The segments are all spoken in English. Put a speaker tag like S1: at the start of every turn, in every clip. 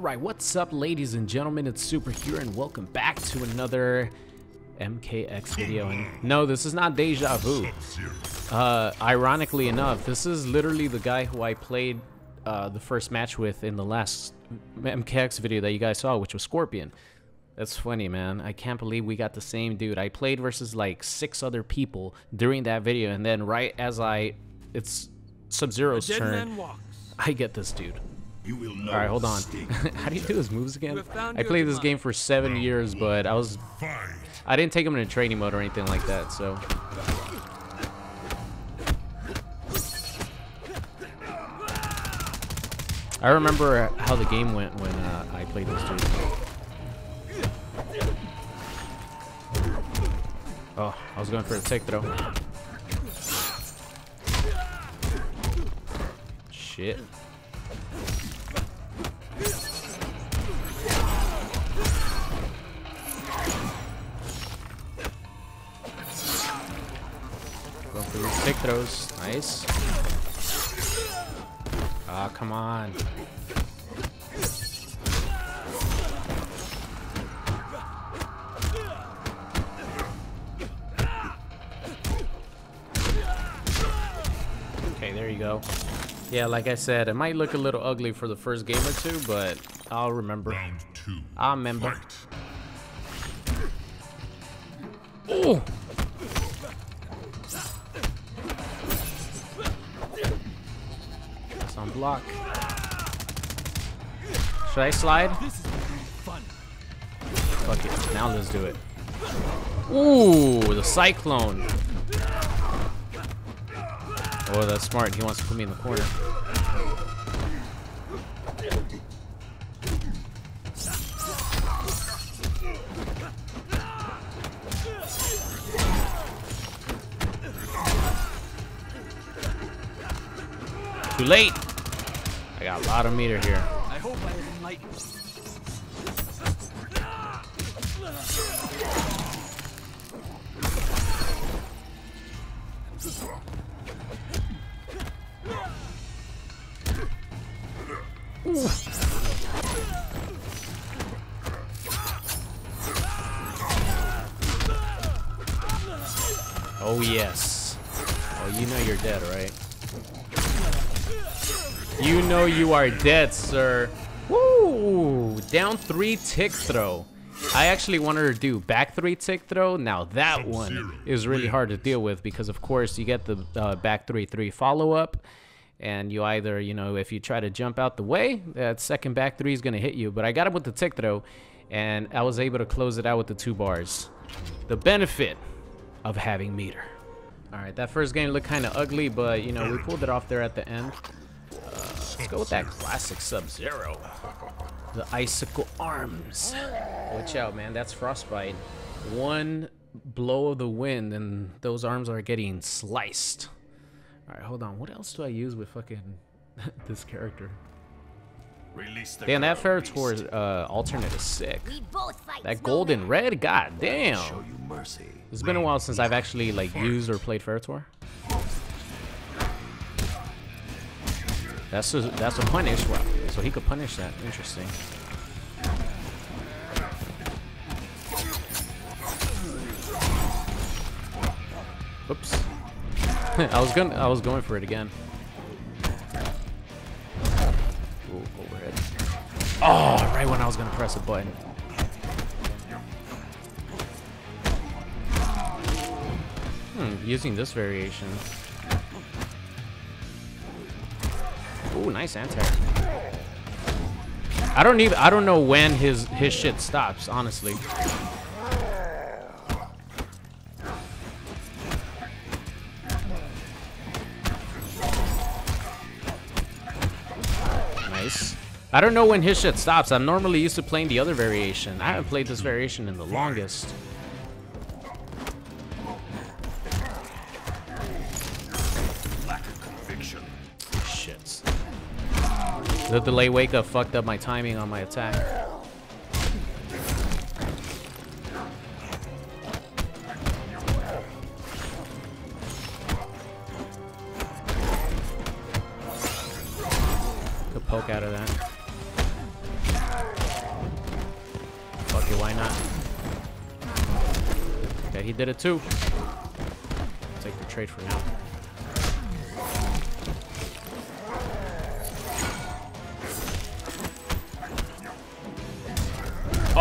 S1: Alright, what's up ladies and gentlemen, it's Super here and welcome back to another MKX video. And no, this is not Deja Vu. Uh, ironically enough, this is literally the guy who I played uh, the first match with in the last MKX video that you guys saw, which was Scorpion. That's funny, man. I can't believe we got the same dude. I played versus like six other people during that video, and then right as I, it's Sub-Zero's turn, I get this dude. All right, hold on. How do you do his moves again? I played this game for seven years, but I was I didn't take him in a training mode or anything like that, so. I remember how the game went when uh, I played this dude. Oh, I was going for a tick throw. Shit. Stick throws. Nice. Ah, oh, come on. Okay, there you go. Yeah, like I said, it might look a little ugly for the first game or two, but I'll remember. I'll remember. Oh! Block. Should I slide? Fuck it. Now let's do it. Ooh, the cyclone. Oh, that's smart. He wants to put me in the corner. Too late. I got a lot of meter here. I hope I enlightened. Are dead, sir. Woo! Down three tick throw. I actually wanted to do back three tick throw. Now that one is really hard to deal with because of course you get the uh, back three three follow up and you either, you know, if you try to jump out the way, that second back three is going to hit you. But I got him with the tick throw and I was able to close it out with the two bars. The benefit of having meter. All right, that first game looked kind of ugly, but, you know, we pulled it off there at the end. Let's go with that classic Sub-Zero. The Icicle Arms. Watch out, man. That's Frostbite. One blow of the wind and those arms are getting sliced. Alright, hold on. What else do I use with fucking this character? Damn, that Ferra/Torr uh, alternate is sick. That golden red, god damn. It's been a while since I've actually like used or played Ferra/Torr. That's a, that's a punish. So he could punish that. Interesting. Oops. I was going I was going for it again. Ooh, overhead. Oh, right when I was gonna press a button. Hmm, using this variation. Ooh, nice anti. I don't even I don't know when his his shit stops, honestly. Nice. I don't know when his shit stops. I'm normally used to playing the other variation. I haven't played this variation in the longest. The delay wake up fucked up my timing on my attack. Could poke out of that. Fuck it, why not? Okay, he did it too. Take the trade for now.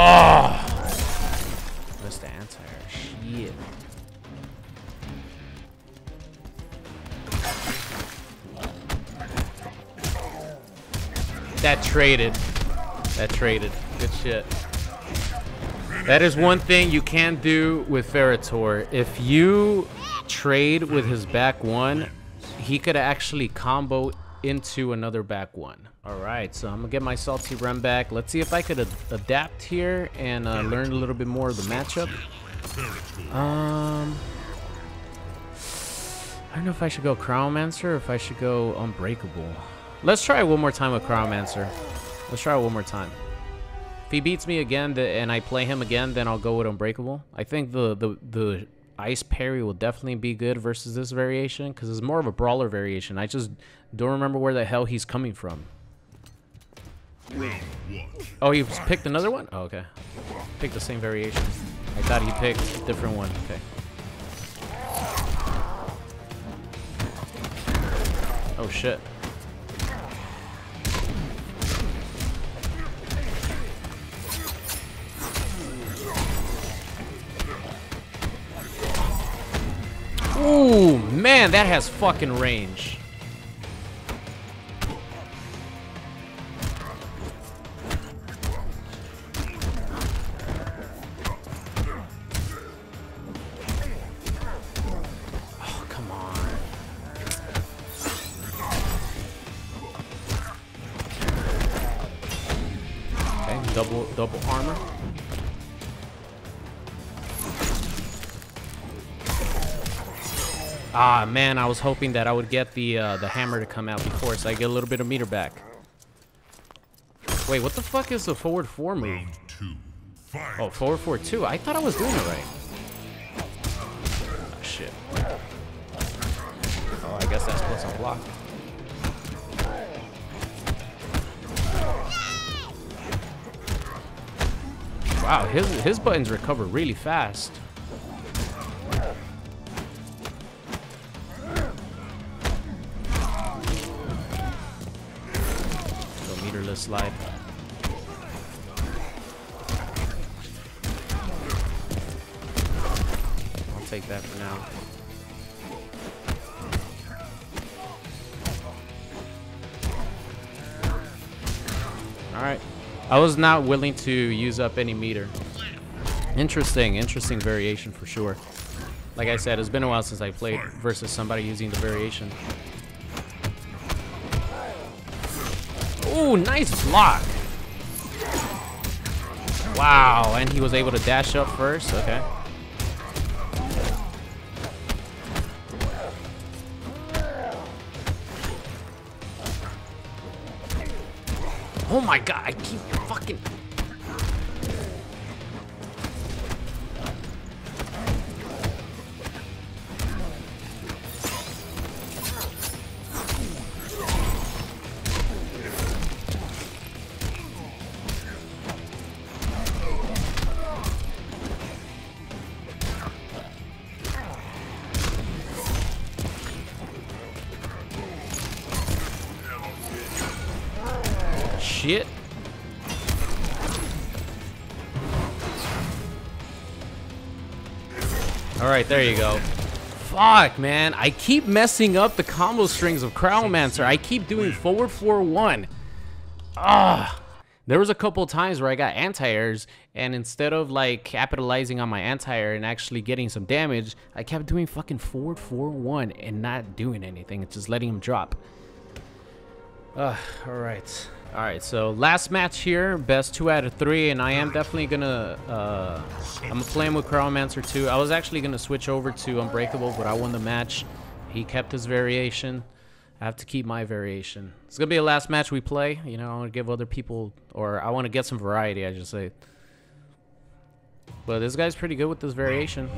S1: Oh! Missed the anti-air. Shit. That traded. That traded. Good shit. That is one thing you can do with Ferra/Torr. If you trade with his back one, he could actually combo into another back one. All right, so I'm gonna get my salty run back. Let's see if I could ad adapt here and uh, learn a little bit more of the matchup. Um, I don't know if I should go Cryomancer or if I should go Unbreakable. Let's try one more time with Cryomancer. Let's try it one more time. If he beats me again and I play him again, then I'll go with Unbreakable. I think the, the, the Ice Parry will definitely be good versus this variation because it's more of a brawler variation. I just don't remember where the hell he's coming from. Oh, he picked another one? Oh, okay. Picked the same variation. I thought he picked a different one. Okay. Oh, shit. Man, that has fucking range. Man, I was hoping that I would get the uh, the hammer to come out before, so I get a little bit of meter back. Wait, what the fuck is the forward four move? Oh, forward four two. I thought I was doing it right. Oh, shit. Oh, I guess that's plus on block. Wow, his his buttons recover really fast. Slide. I'll take that for now. Alright. I was not willing to use up any meter. Interesting, interesting variation for sure. Like I said, it's been a while since I played versus somebody using the variation. Ooh, nice block. Wow, and he was able to dash up first. Okay. Oh my god, I keep fucking... Shit. Alright, there you go. Fuck, man. I keep messing up the combo strings of Cryomancer. I keep doing forward 4-1. Ah. There was a couple times where I got anti-airs, and instead of like capitalizing on my anti-air and actually getting some damage, I kept doing fucking forward 4-1 and not doing anything. It's just letting him drop. Uh, alright. Alright, so last match here, best two out of three, and I am definitely gonna, uh, I'm gonna play him with Cryomancer too. I was actually gonna switch over to Unbreakable, but I won the match. He kept his variation. I have to keep my variation. It's gonna be the last match we play. You know, I want to give other people, or I want to get some variety, I just say. But this guy's pretty good with this variation.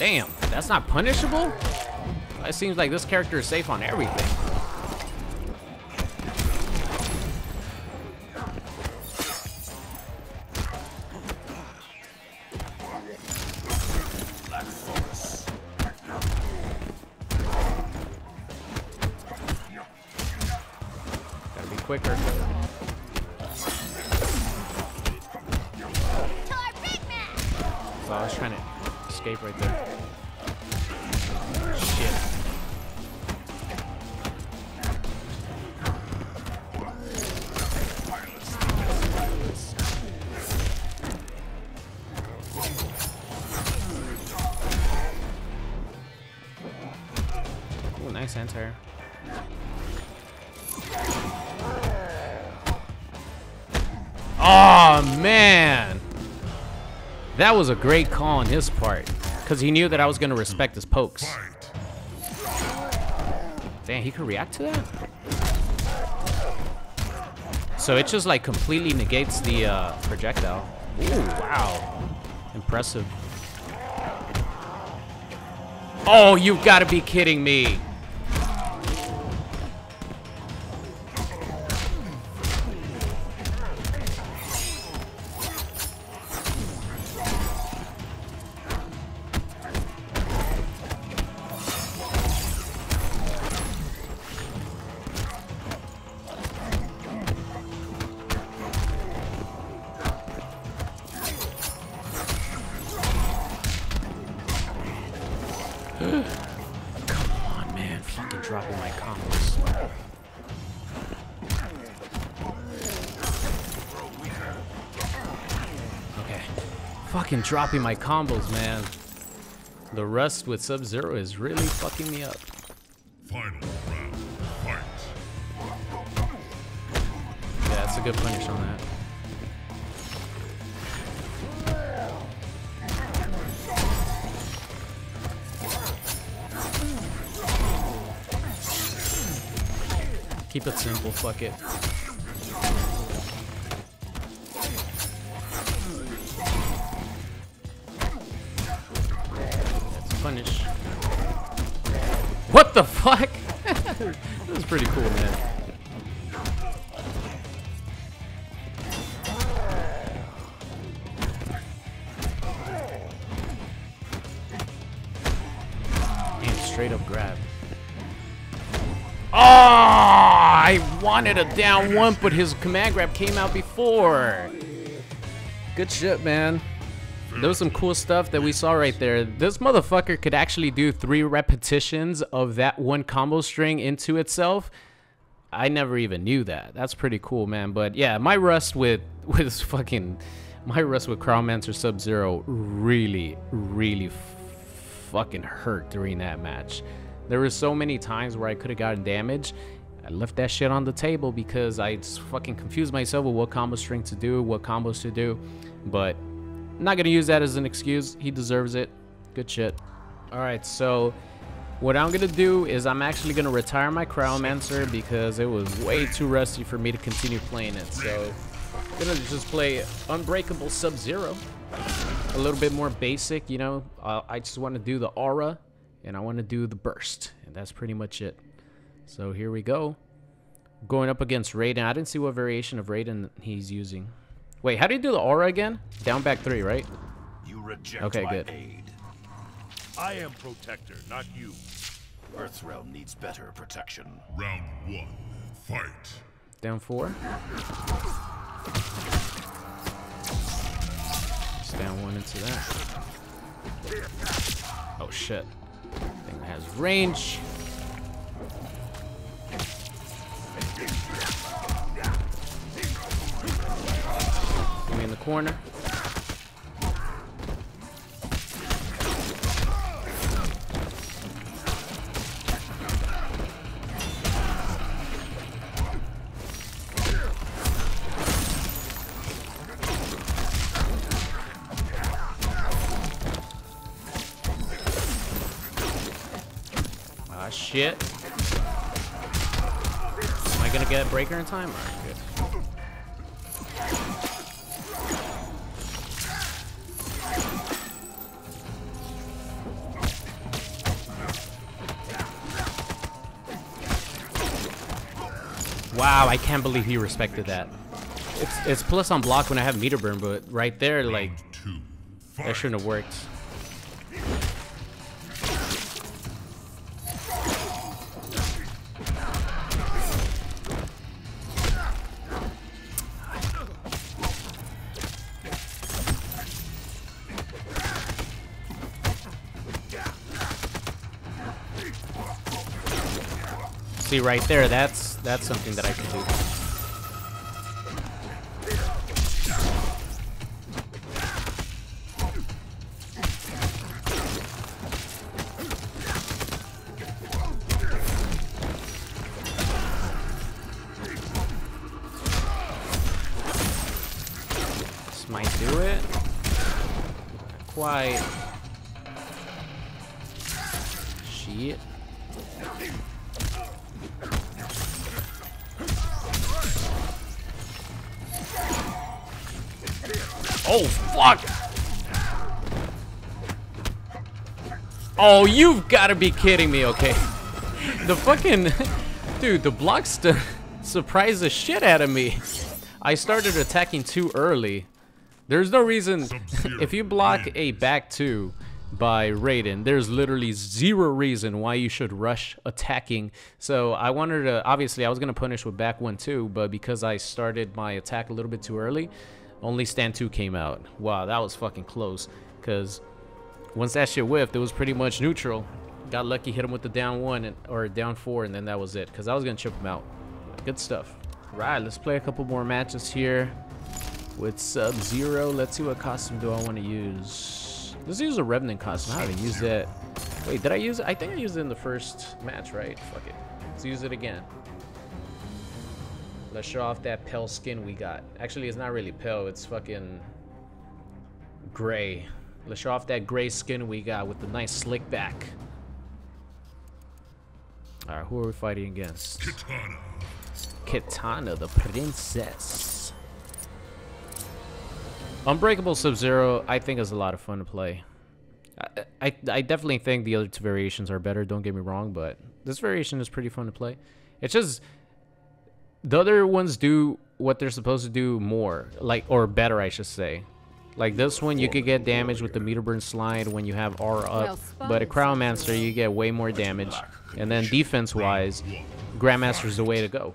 S1: Damn. That's not punishable? It seems like this character is safe on everything. Gotta be quicker. So I was trying to escape right there. Shit. Nice anti Oh man. That was a great call on his part. Because he knew that I was going to respect his pokes. Damn, he could react to that? So it just like completely negates the uh, projectile. Ooh, wow. Impressive. Oh, you've got to be kidding me. My combos. Okay. Fucking dropping my combos, man. The rust with Sub-Zero is really fucking me up.
S2: Final round. Fight.
S1: Yeah, that's a good punish on that. Keep it simple, fuck it. That's punish. What the fuck? this is pretty cool, man. Straight up grab. Oh, wanted a down one, but his command grab came out before. Good shit, man. There was some cool stuff that we saw right there. This motherfucker could actually do three repetitions of that one combo string into itself. I never even knew that. That's pretty cool, man. But yeah, my rust with with fucking my rust with Cryomancer Sub Zero really, really fucking hurt during that match. There were so many times where I could have gotten damage. I left that shit on the table because I fucking confused myself with what combo string to do, what combos to do. But I'm not gonna use that as an excuse. He deserves it. Good shit. All right, so what I'm gonna do is I'm actually gonna retire my Cryomancer because it was way too rusty for me to continue playing it. So I'm gonna just play Unbreakable Sub-Zero. A little bit more basic, you know. Uh, I just want to do the aura and I want to do the burst, and that's pretty much it. So here we go. Going up against Raiden. I didn't see what variation of Raiden he's using. Wait, how do you do the aura again? Down back three, right?
S3: You reject
S1: Okay,
S3: my
S1: good.
S3: aid.
S2: I am protector, not you.
S3: Earthrealm needs better protection.
S2: Round one. Fight.
S1: Down four. Just down one into that. Oh shit. Thing has range. Corner. Ah, shit. Am I gonna get a breaker in time? Alright, Wow, I can't believe he respected that. It's, it's plus on block when I have meter burn, but right there, like, that shouldn't have worked. See right there, that's that's something that I can do. This might do it. Quite. Oh, you've got to be kidding me, okay. The fucking... Dude, the block surprised the shit out of me. I started attacking too early. There's no reason... if you block hmm. a back two by Raiden, there's literally zero reason why you should rush attacking. So I wanted to... Obviously, I was going to punish with back one too, but because I started my attack a little bit too early, only stand 2 came out. Wow, that was fucking close. Because once that shit whiffed, it was pretty much neutral. Got lucky, hit him with the down 1 and, or down 4, and then that was it. Because I was going to chip him out. Good stuff. Right, let's play a couple more matches here with Sub-Zero. Let's see what costume do I want to use. Let's use a Revenant costume. I haven't used that. Wait, did I use it? I think I used it in the first match, right? Fuck it. Let's use it again. Let's show off that pale skin we got. Actually, it's not really pale. It's fucking gray. Let's show off that gray skin we got with the nice slick back. Alright, who are we fighting against?
S2: Katana.
S1: Kitana, the princess. Unbreakable Sub-Zero, I think is a lot of fun to play. I, I, I definitely think the other two variations are better, don't get me wrong, but this variation is pretty fun to play. It's just the other ones do what they're supposed to do more, like or better, I should say. Like this one, you could get damage with the meter burn slide when you have R up, but a Cryomancer you get way more damage. And then defense-wise, Grandmaster's the way to go.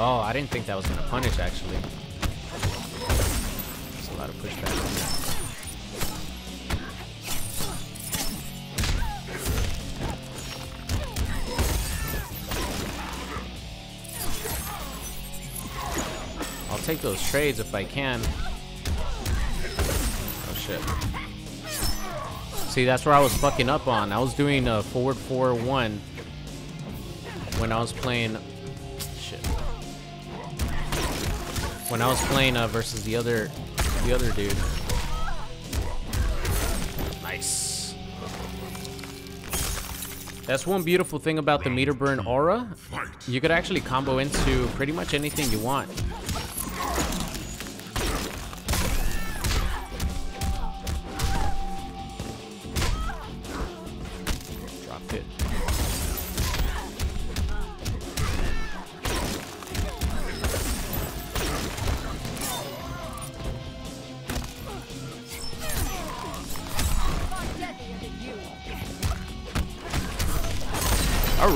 S1: Oh, I didn't think that was gonna punish actually. There's a lot of pushback take those trades if I can. Oh shit. See, that's where I was fucking up on. I was doing a forward 4-1 when I was playing... Shit. When I was playing uh, versus the other, the other dude. Nice. That's one beautiful thing about the meter burn aura. You could actually combo into pretty much anything you want.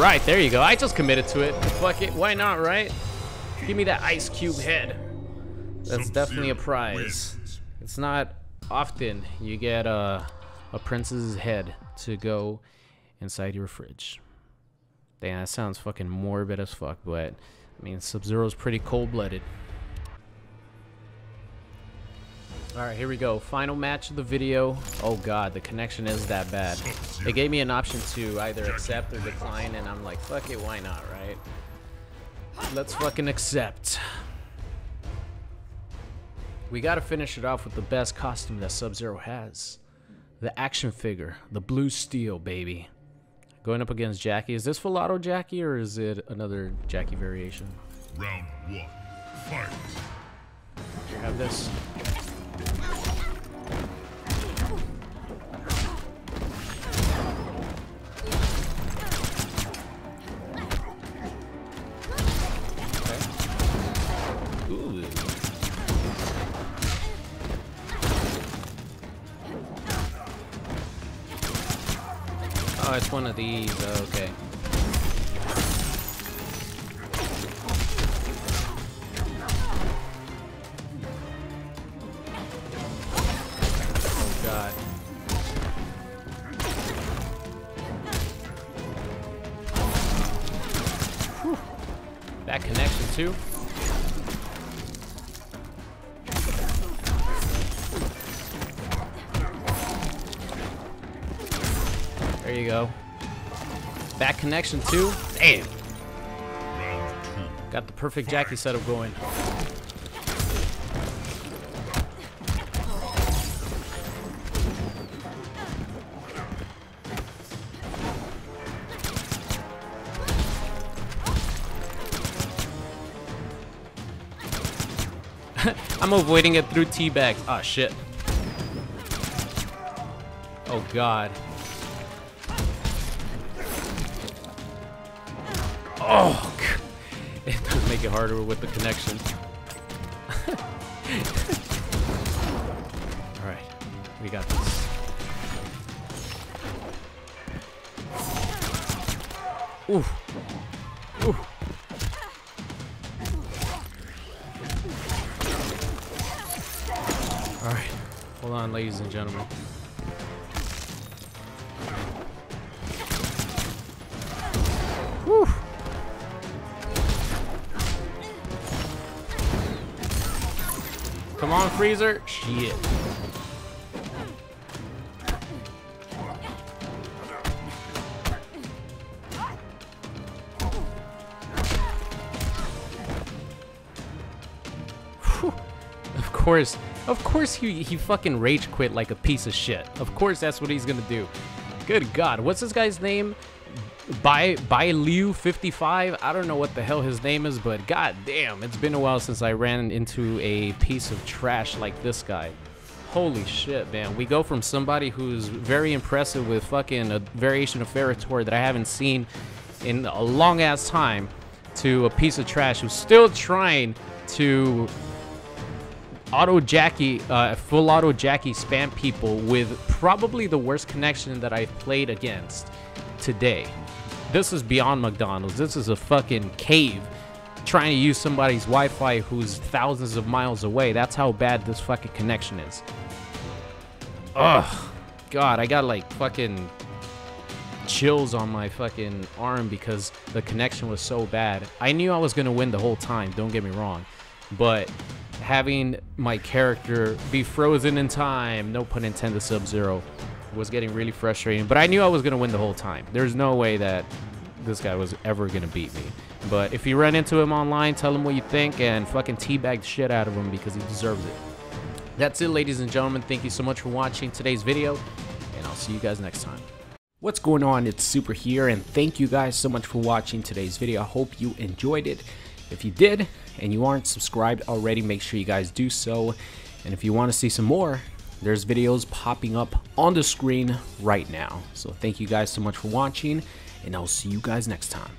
S1: Right, there you go. I just committed to it. Fuck it. Why not, right? Give me that ice cube head. That's definitely a prize. It's not often you get a, a prince's head to go inside your fridge. Damn, that sounds fucking morbid as fuck, but I mean, Sub-Zero's pretty cold-blooded. Alright, here we go. Final match of the video. Oh god, the connection is that bad. It gave me an option to either accept or decline, and I'm like, fuck it, why not, right? Let's fucking accept. We gotta finish it off with the best costume that Sub-Zero has. The action figure, the blue steel, baby. Going up against Jacqui. Is this full auto Jacqui or is it another Jacqui variation?
S2: Round one. Fight.
S1: Have this. Oh, it's one of these. Oh, okay. Connection too. Damn. Got the perfect Jacqui setup going. I'm avoiding it through tea teabags. Oh ah, shit. Oh god. Make it harder with the connection. All right, we got this. Ooh, ooh. All right, hold on, ladies and gentlemen. Whew. On, Freezer. Shit. Of course, of course he, he fucking rage quit like a piece of shit. Of course that's what he's gonna do. Good God, what's this guy's name? Bai by Liu 55. I don't know what the hell his name is, but god damn, it's been a while since I ran into a piece of trash like this guy. Holy shit, man. We go from somebody who's very impressive with fucking a variation of Ferra/Torr that I haven't seen in a long ass time to a piece of trash who's still trying to auto Jacqui, uh, full auto Jacqui spam people with probably the worst connection that I've played against today. This is beyond McDonald's. This is a fucking cave trying to use somebody's Wi-Fi who's thousands of miles away. That's how bad this fucking connection is. Ugh. God, I got like fucking chills on my fucking arm because the connection was so bad. I knew I was gonna win the whole time, don't get me wrong. But having my character be frozen in time, no pun intended, Sub-Zero, was getting really frustrating. But I knew I was gonna win the whole time. There's no way that this guy was ever gonna beat me. But if you run into him online, tell him what you think and fucking teabag the shit out of him because he deserves it. That's it, ladies and gentlemen. Thank you so much for watching today's video, and I'll see you guys next time. What's going on? It's Super here, and thank you guys so much for watching today's video. I hope you enjoyed it. If you did, and you aren't subscribed already, make sure you guys do so. And if you want to see some more, there's videos popping up on the screen right now. So thank you guys so much for watching, and I'll see you guys next time.